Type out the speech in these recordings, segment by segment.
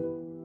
Bye.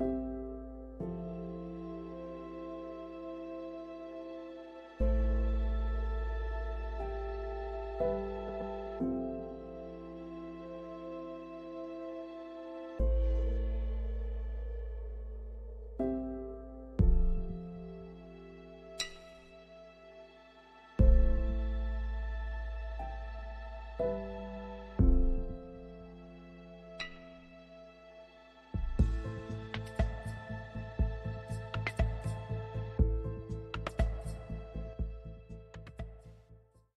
you